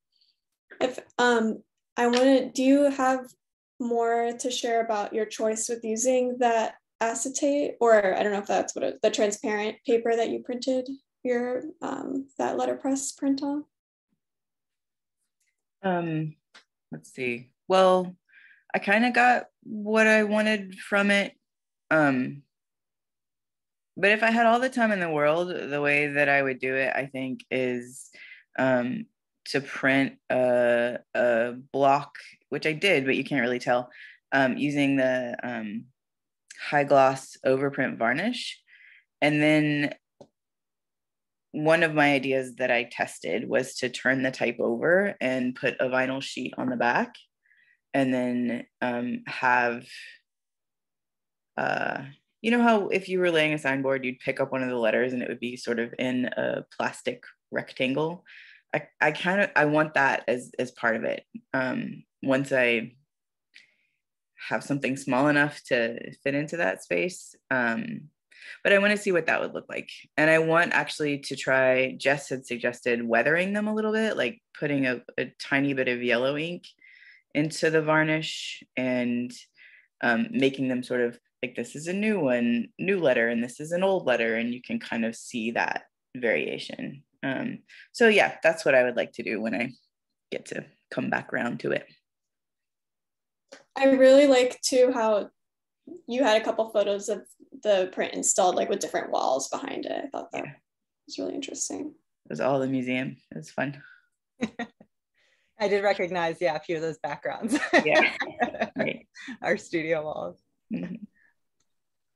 If um I want to, do you have more to share about your choice with using that acetate, or I don't know if that's what it, the transparent paper that you printed your um that letterpress print on? Um, let's see. Well, I kind of got what I wanted from it. Um, but if I had all the time in the world, the way that I would do it, I think, is um, to print a, a block, which I did, but you can't really tell, um, using the um, high gloss overprint varnish. And then one of my ideas that I tested was to turn the type over and put a vinyl sheet on the back and then um, have uh, you know how if you were laying a signboard, you'd pick up one of the letters and it would be sort of in a plastic rectangle. I, I kind of I want that as as part of it. Um, once I have something small enough to fit into that space. Um, but I want to see what that would look like. And I want actually to try, Jess had suggested weathering them a little bit, like putting a, a tiny bit of yellow ink into the varnish and um, making them sort of like this is a new one, new letter, and this is an old letter, and you can kind of see that variation. Um, so yeah, that's what I would like to do when I get to come back around to it. I really like too how you had a couple photos of the print installed like with different walls behind it. I thought that yeah. was really interesting. It was all the museum. It was fun. I did recognize, yeah, a few of those backgrounds. yeah. right. Our studio walls. Mm-hmm.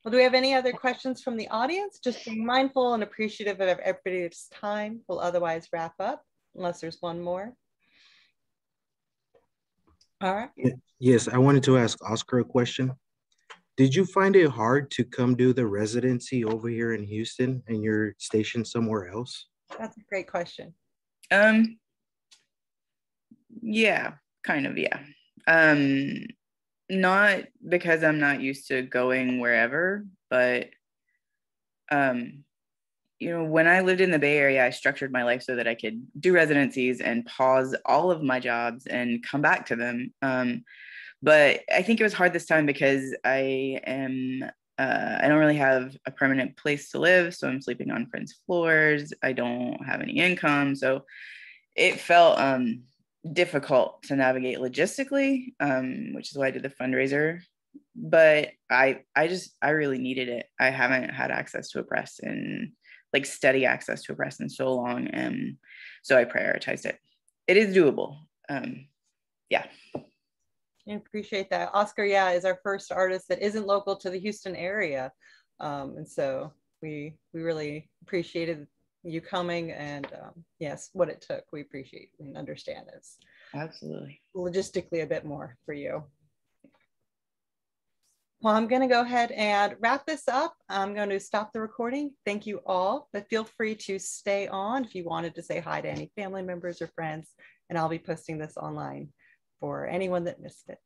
Well, do we have any other questions from the audience? Just being mindful and appreciative of everybody's time. We'll otherwise wrap up unless there's one more. All right. Yes, I wanted to ask Oscar a question. Did you find it hard to come do the residency over here in Houston and you're stationed somewhere else? That's a great question. Um, yeah, kind of, yeah. Um, not because I'm not used to going wherever, but um, you know, when I lived in the Bay Area, I structured my life so that I could do residencies and pause all of my jobs and come back to them. Um, but I think it was hard this time because I am uh, I don't really have a permanent place to live, so I'm sleeping on friends' floors. I don't have any income, so it felt um, difficult to navigate logistically, um, which is why I did the fundraiser. But I I just I really needed it. I haven't had access to a press and like steady access to a press in so long, and so I prioritized it. It is doable. Um, yeah. I appreciate that. Oscar, yeah, is our first artist that isn't local to the Houston area. Um, and so we we really appreciated you coming and um, yes, what it took. We appreciate and understand it's absolutely logistically a bit more for you. Well, I'm going to go ahead and wrap this up. I'm going to stop the recording. Thank you all, but feel free to stay on if you wanted to say hi to any family members or friends, and I'll be posting this online for anyone that missed it.